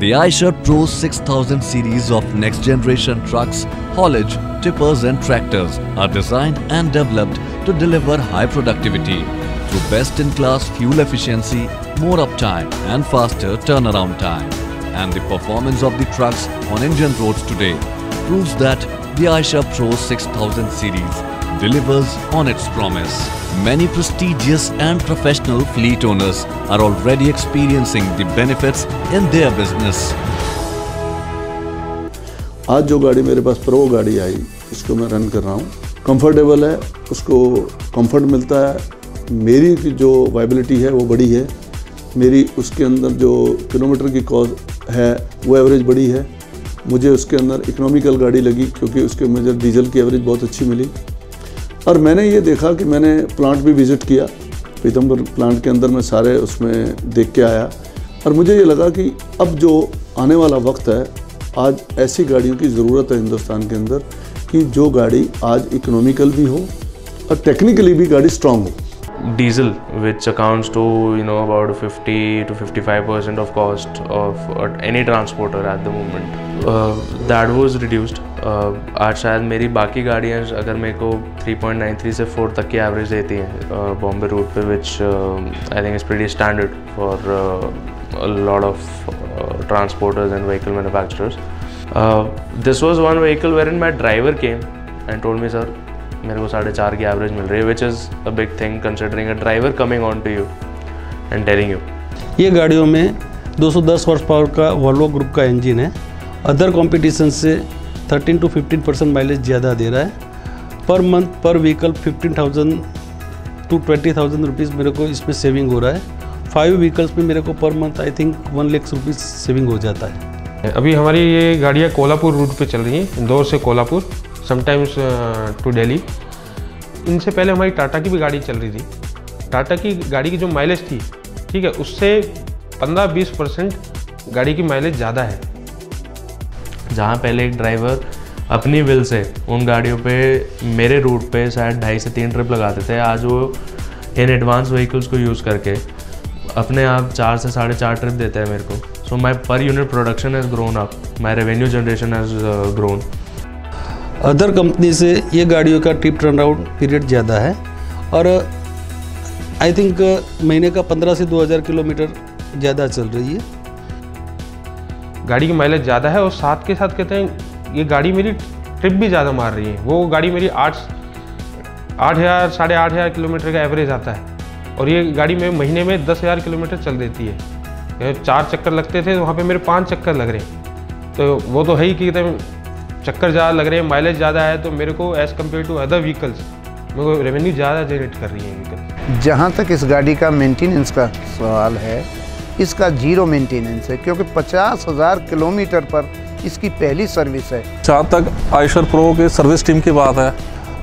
The Eicher Pro 6000 series of next generation trucks, haulage, tippers and tractors are designed and developed to deliver high productivity through best-in-class fuel efficiency, more uptime and faster turnaround time. And the performance of the trucks on Indian roads today proves that the Eicher Pro 6000 series delivers on its promise. Many prestigious and professional fleet owners are already experiencing the benefits in their business. आज जो गाड़ी मेरे pass pro गाड़ी आई, उसको मैं run कर रहा हूँ। कंफर्टेबल है, उसको कंफर्ट मिलता है। मेरी जो वाइबिलिटी है, वो बड़ी है। मेरी उसके अंदर जो किलोमीटर की कॉस्ट है, वो एवरेज बड़ी है। मुझे उसके अंदर इकोनॉमिकल गाड़ी लगी, क्योंकि उसके मुझे डीजल की एवरेज बहुत अच्छी मिली। और मैंने ये देखा कि मैंने प्लांट भी विज़िट किया। पीतम्बर प्लांट के अंदर मैं सारे उसमें देख के आया। और मुझे ये लगा कि अब जो आने वाला वक्त है, आज ऐसी गाड़ियों की ज़रूरत है हिंदुस्तान के अंदर कि जो गाड़ी आज इकोनॉमिकल भी हो और टेक्निकली भी गाड़ी स्ट्रांग हो। diesel which accounts to you know about 50 to 55 percent of cost of uh, any transporter at the moment uh, that was reduced uh, आज शायद मेरी बाकी गाड़ियाँ अगर मेरे को 3.93 से 4 तक की एवरेज देती हैं बॉम्बे रूट पे which I think is pretty standard for lot of transporters and vehicle manufacturers uh, this was one vehicle wherein my driver came and told me sir मेरे को साढ़े चार की एवरेज मिल रही है which is a big thing considering a driver coming on to you and telling you ये गाड़ियों में 210 हॉर्स पावर का वॉल्वो ग्रुप का इंजन है। अदर कंपटीशन से 13 टू 15 परसेंट माइलेज ज़्यादा दे रहा है। पर मंथ पर व्हीकल 15,000 टू 20,000 रुपीज़ मेरे को इसमें सेविंग हो रहा है। फाइव व्हीकल्स में मेरे को पर month I think one lakhs rupees saving हो जाता है। अभी हमारी ये गाड़ियाँ कोल्हापुर रूट पे चल रही हैं इंदौर से कोल्हापुर। समटाइम्स टू दिल्ली इनसे पहले हमारी टाटा की भी गाड़ी चल रही थी। टाटा की गाड़ी की जो माइलेज थी, ठीक है, उससे 15-20 परसेंट गाड़ी की माइलेज ज़्यादा है। जहाँ पहले एक ड्राइवर अपनी विल से उन गाड़ियों पे, मेरे रूट पे शायद ढाई से तीन ट्रिप लगाते थे, आज वो इन एडवांस व्हीकल्स को यूज़ करके अपने आप चार से साढ़े चार ट्रिप देते हैं मेरे को। So my per unit production has grown up my revenue generation has grown other company से ये गाड़ियों का ट्रिप टर्न आउट पीरियड ज़्यादा है। और आई थिंक महीने का 15 से 2000 किलोमीटर ज़्यादा चल रही है। गाड़ी की माइलेज ज़्यादा है और साथ के साथ कहते हैं, ये गाड़ी मेरी ट्रिप भी ज़्यादा मार रही है। वो गाड़ी मेरी आठ आठ हज़ार, साढ़े आठ हज़ार किलोमीटर का एवरेज आता है। और ये गाड़ी में महीने में दस हज़ार किलोमीटर चल देती है। चार चक्कर लगते थे, वहाँ पे मेरे पाँच चक्कर लग रहे हैं। तो वो तो है ही कि चक्कर ज़्यादा लग रहे हैं माइलेज ज़्यादा है तो मेरे को as compare to other vehicles मेरे को रेवेन्यू ज़्यादा जनरेट कर रही है व्हीकल जहाँ तक इस गाड़ी का मेंटेनेंस का सवाल है इसका ज़ीरो मेंटेनेंस है क्योंकि पचास हज़ार किलोमीटर पर इसकी पहली सर्विस है। जहाँ तक आयशर प्रो के सर्विस टीम की बात है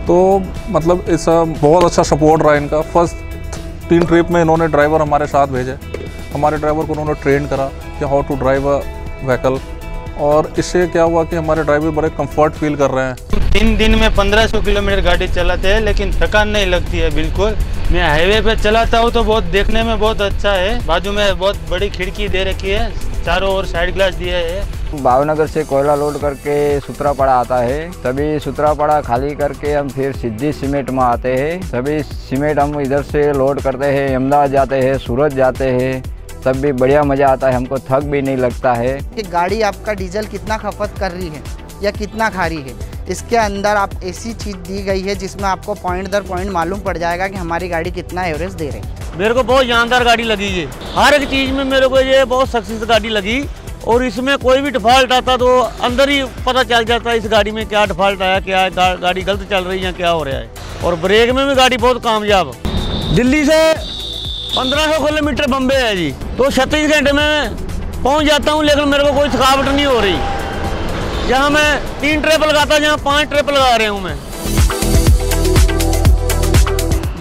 तो मतलब इस बहुत अच्छा सपोर्ट रहा इनका। फ़र्स्ट तीन ट्रिप में इन्होंने ड्राइवर हमारे साथ भेजे। हमारे ड्राइवर को उन्होंने ट्रेन करा कि how to drive a vehicle और इससे क्या हुआ कि हमारे ड्राइवर बड़े कंफर्ट फील कर रहे हैं। तीन दिन में 1500 किलोमीटर गाड़ी चलाते हैं लेकिन थकान नहीं लगती है बिल्कुल। मैं हाईवे पे चलाता हूँ तो बहुत देखने में बहुत अच्छा है। बाजू में बहुत बड़ी खिड़की दे रखी है चारों ओर साइड ग्लास दिया है। भावनगर से कोयला लोड करके सुतरापड़ा आता है। तभी सुतरापड़ा खाली करके हम फिर सिद्धि सीमेंट में आते हैं। तभी सीमेंट हम इधर से लोड करते हैं अहमदाबाद जाते हैं सूरत जाते हैं। तब भी बढ़िया मज़ा आता है हमको थक भी नहीं लगता है। कि गाड़ी आपका डीजल कितना खपत कर रही है या कितना खा रही है इसके अंदर आप ऐसी चीज़ दी गई है जिसमें आपको पॉइंट दर पॉइंट मालूम पड़ जाएगा कि हमारी गाड़ी कितना एवरेज दे रही है। मेरे को बहुत जानदार गाड़ी लगी ये। हर एक चीज़ में मेरे को ये बहुत सक्सेस गाड़ी लगी और इसमें कोई भी डिफ़ॉल्ट आता तो अंदर ही पता चल जाता है इस गाड़ी में क्या डिफ़ॉल्ट आया क्या गाड़ी गलत चल रही है क्या हो रहा है। और ब्रेक में भी गाड़ी बहुत कामयाब। दिल्ली से पंद्रह सौ किलोमीटर बम्बे है जी तो छत्तीस घंटे में पहुँच जाता हूँ लेकिन मेरे को कोई थकावट नहीं हो रही जहाँ मैं तीन ट्रिप लगाता जहाँ पाँच ट्रिप लगा रहे हूँ मैं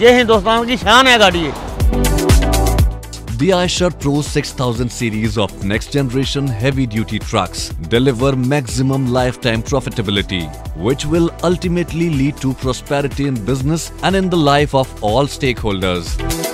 ये हिंदुस्तान की शान है गाड़ी The Eicher Pro 6000 series of next generation heavy duty trucks deliver maximum lifetime profitability, which will ultimately lead to prosperity in business and in the life of all stakeholders.